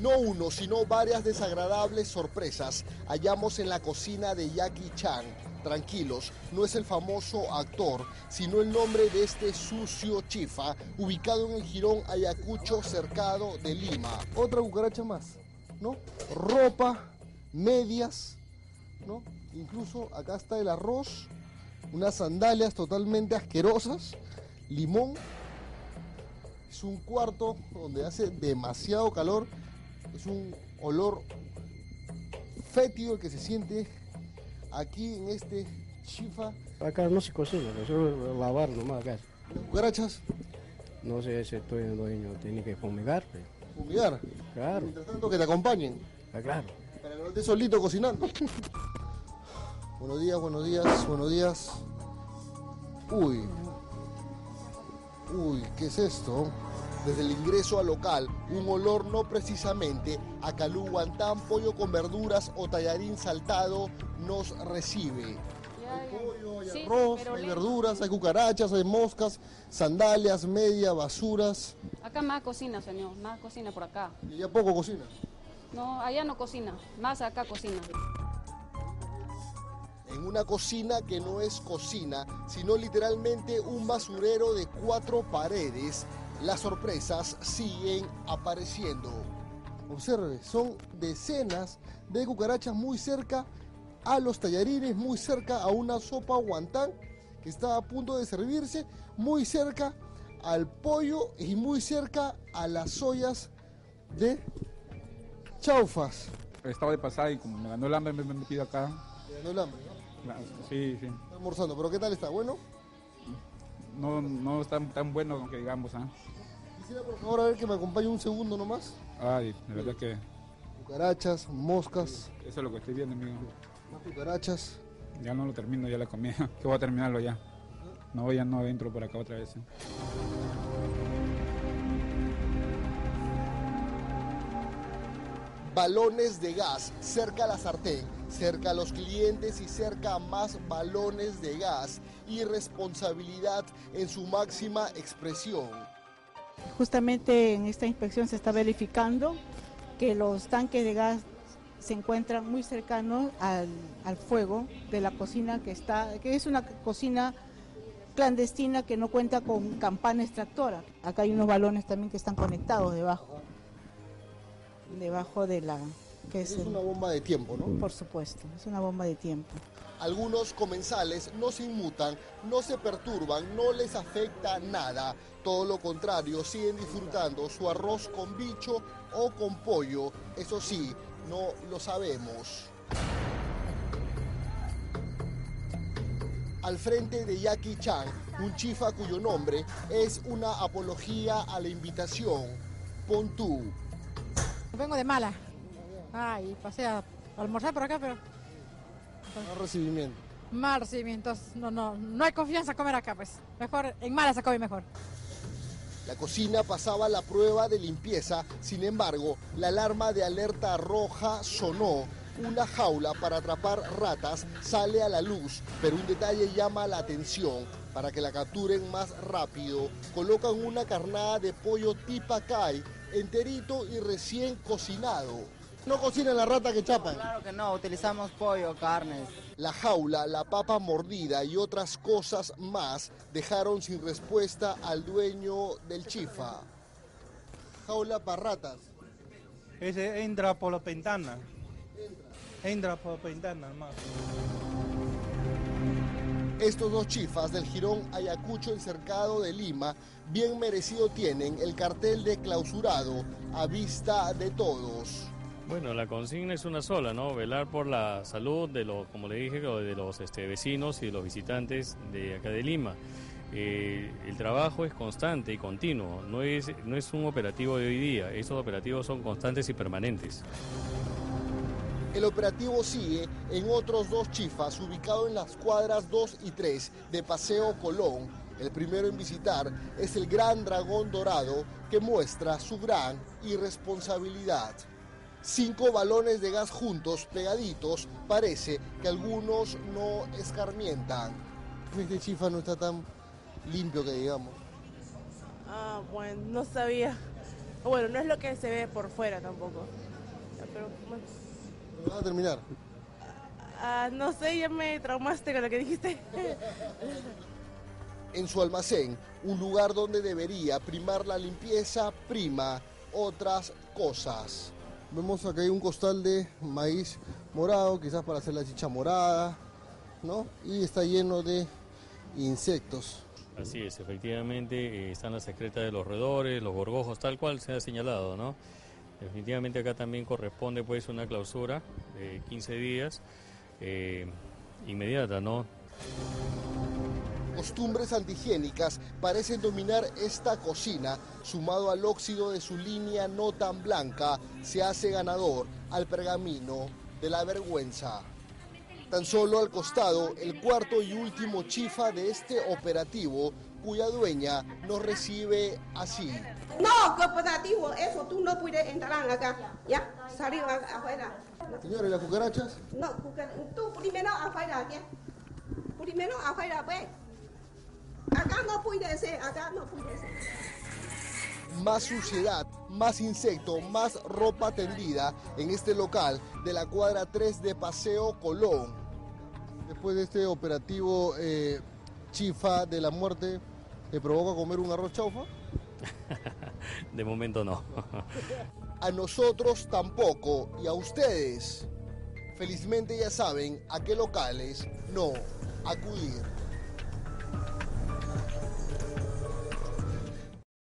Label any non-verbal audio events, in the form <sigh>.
No uno, sino varias desagradables sorpresas hallamos en la cocina de Jackie Chan. Tranquilos, no es el famoso actor, sino el nombre de este sucio chifa, ubicado en el jirón Ayacucho, cercado de Lima. Otra cucaracha más, ¿no? Ropa, medias, ¿no? Incluso acá está el arroz, unas sandalias totalmente asquerosas, limón. Es un cuarto donde hace demasiado calor, es un olor fétido el que se siente aquí en este chifa. Acá no se cocina, solo lavar nomás acá. ¿Cucarachas? No sé si estoy el dueño, tiene que fumigar. pues. ¿Fumigar? Claro, Mientras tanto que te acompañen. ah, claro. Para que no estés solito cocinando. <laughs> buenos días, buenos días, buenos días. Uy. Uy, ¿qué es esto? Desde el ingreso al local, un olor no precisamente a calú guantán, pollo con verduras o tallarín saltado nos recibe. Hay pollo, hay Sí, arroz, hay verduras, hay cucarachas, hay moscas, sandalias, media, basuras. Acá más cocina, señor, más cocina por acá. Y ya poco cocina. No, allá no cocina, más acá cocina. En una cocina que no es cocina, sino literalmente un basurero de cuatro paredes, las sorpresas siguen apareciendo. Observe, son decenas de cucarachas muy cerca a los tallarines, muy cerca a una sopa guantán que está a punto de servirse, muy cerca al pollo y muy cerca a las ollas de chaufas. Estaba de pasada y como me ganó el hambre me he metido acá. Me ganó el hambre, ¿no? Claro, Sí, sí. Está almorzando, pero ¿qué tal está? ¿Bueno? No, no es tan, tan bueno que digamos, ¿ah? Quisiera por favor a ver que me acompañe un segundo nomás. Ay, de verdad que Cucarachas, moscas, eso es lo que estoy viendo, amigo. más cucarachas. Ya no lo termino, ya la comí. <laughs> que voy a terminarlo ya. No, ya no entro por acá otra vez. ¿eh? Balones de gas cerca a la sartén, cerca a los clientes y cerca a más balones de gas. Irresponsabilidad en su máxima expresión. Justamente en esta inspección se está verificando que los tanques de gas se encuentran muy cercanos al, al fuego de la cocina que está, que es una cocina clandestina que no cuenta con campana extractora. Acá hay unos balones también que están conectados debajo, debajo de la, que es, Es el- una bomba de tiempo, ¿no? por supuesto, es una bomba de tiempo. Algunos comensales no se inmutan, no se perturban, no les afecta nada. Todo lo contrario, siguen disfrutando su arroz con bicho o con pollo. Eso sí, no lo sabemos. Al frente de Jackie Chan, un chifa cuyo nombre es una apología a la invitación. Pon tú. Vengo de mala. Ay, pasé a almorzar por acá, pero No recibimiento. mal recibimiento. No, no, no hay confianza a comer acá, pues. Mejor, en mala se come mejor. La cocina pasaba la prueba de limpieza, sin embargo, la alarma de alerta roja sonó. Una jaula para atrapar ratas sale a la luz, pero un detalle llama la atención. Para que la capturen más rápido, colocan una carnada de pollo tipacay, enterito y recién cocinado. No cocinan la rata que chapan. Claro que no, utilizamos pollo, carnes. La jaula, la papa mordida y otras cosas más dejaron sin respuesta al dueño del chifa. Jaula para ratas. Ese entra por la ventana. Entra por la ventana, más. Estos dos chifas del Girón Ayacucho en Cercado de Lima bien merecido tienen el cartel de clausurado a vista de todos. Bueno, la consigna es una sola, ¿no? Velar por la salud de los, como le dije, de los este, vecinos y de los visitantes de acá de Lima. Eh, el trabajo es constante y continuo, no es, no es un operativo de hoy día, esos operativos son constantes y permanentes. El operativo sigue en otros dos chifas ubicados en las cuadras 2 y 3 de Paseo Colón. El primero en visitar es el Gran Dragón Dorado que muestra su gran irresponsabilidad. Cinco balones de gas juntos, pegaditos, parece que algunos no escarmientan. Este chifa no está tan limpio que digamos. Ah, bueno, no sabía. Bueno, no es lo que se ve por fuera tampoco. Pero, bueno, ¿Lo vas a terminar? ah, no sé, ya me traumaste con lo que dijiste. <laughs> En su almacén, un lugar donde debería primar la limpieza, prima otras cosas. Vemos acá hay un costal de maíz morado, quizás para hacer la chicha morada, ¿no? Y está lleno de insectos. Así es, efectivamente eh, están las excretas de los roedores, los gorgojos, tal cual se ha señalado, ¿no? Definitivamente acá también corresponde pues una clausura de 15 días eh, inmediata, ¿no? Costumbres antihigiénicas parecen dominar esta cocina, sumado al óxido de su línea no tan blanca, se hace ganador al pergamino de la vergüenza. Tan solo al costado, el cuarto y último chifa de este operativo, cuya dueña nos recibe así. No, cooperativo, eso tú no puedes entrar acá. Ya, salir afuera. Señores, ¿las cucarachas? No, tú primero afuera, ¿qué? Primero afuera, pues. Acá no puede ser, acá no puede ser. Más suciedad, más insecto, más ropa tendida en este local de la cuadra 3 de Paseo Colón. Después de este operativo eh, chifa de la muerte, ¿le provoca comer un arroz chaufa? <laughs> De momento no. A nosotros tampoco y a ustedes. Felizmente ya saben a qué locales no acudir.